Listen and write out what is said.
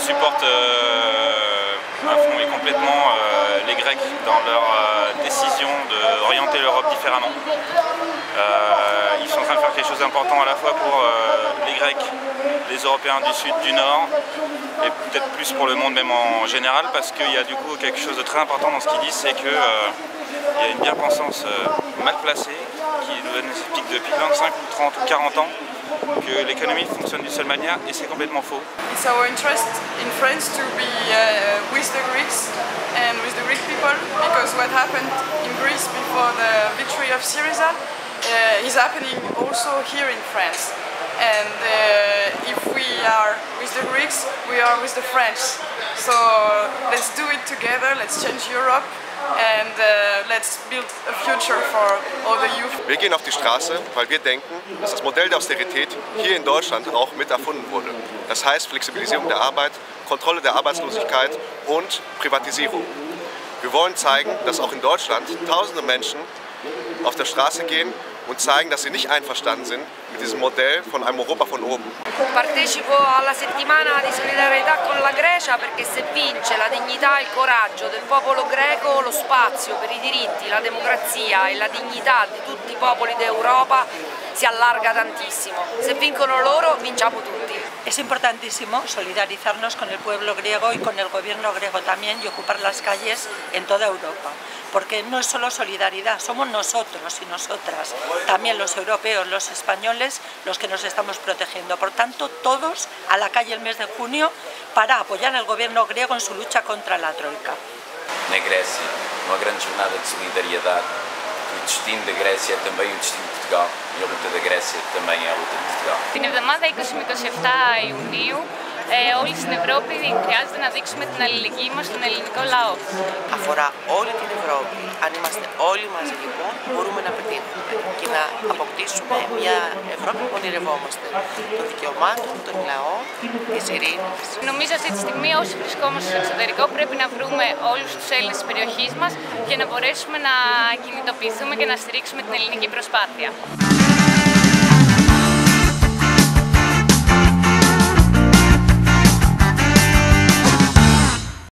supporte euh, à fond et complètement euh, les Grecs dans leur euh, décision d'orienter l'Europe différemment. ils sont en train de faire quelque chose d'important à la fois pour les Grecs, les Européens du Sud, du Nord, et peut-être plus pour le monde même en général, parce qu'il y a du coup quelque chose de très important dans ce qu'ils disent, c'est qu'il y a une bien-pensance mal placée qui nous explique depuis 25 ou 30 ou 40 ans que l'économie fonctionne d'une seule manière et c'est complètement faux. It's our interest in France to be uh, with the Greeks and with the Greek people because what happened in Greece before the victory of Syriza uh, is happening also here in France. And uh, if we are with the Greeks, we are with the French. So let's do it together, let's change Europe and uh, let's build a future for all the youth. Wir gehen auf die Straße, weil wir denken, dass das Modell der Austerität hier in Deutschland auch mit erfunden wurde. Das heißt Flexibilisierung der Arbeit, Kontrolle der Arbeitslosigkeit und Privatisierung. Wir wollen zeigen, dass auch in Deutschland tausende Menschen auf der Straße gehen und zeigen, dass sie nicht einverstanden sind mit diesem Modell von einem Europa von oben. Partecipo alla settimana di solidarietà con la Grecia perché se vince la dignità e il coraggio del popolo greco, lo spazio per i diritti, la democrazia e la dignità di tutti i popoli d'Europa si allarga tantissimo. Se vincono loro, vinciamo tutti. Es importantísimo solidarizarnos con el pueblo griego y con el gobierno griego también y ocupar las calles en toda Europa. Porque no es solo solidaridad, somos nosotros y nosotras, también los europeos, los españoles, los que nos estamos protegiendo. Por tanto, todos a la calle el mes de junio para apoyar al gobierno griego en su lucha contra la troika. Na Grécia, uma grande jornada de solidariedade. o destino da Grécia é também o destino de Portugal e a luta da Grécia também é a luta de Portugal. Fine de mandat e kësh më të e unë ε, όλοι στην Ευρώπη χρειάζεται να δείξουμε την αλληλεγγύη μας στον ελληνικό λαό. Αφορά όλη την Ευρώπη. Αν είμαστε όλοι μαζί λοιπόν μπορούμε να πετύχουμε και να αποκτήσουμε μια Ευρώπη που ονειρευόμαστε. Των δικαιωμάτων, των λαών, της ειρήνης. Νομίζω αυτή τη στιγμή όσοι βρισκόμαστε στο εξωτερικό πρέπει να βρούμε όλους τους Έλληνες της περιοχής μας και να μπορέσουμε να κινητοποιηθούμε και να στηρίξουμε την ελληνική προσπάθεια.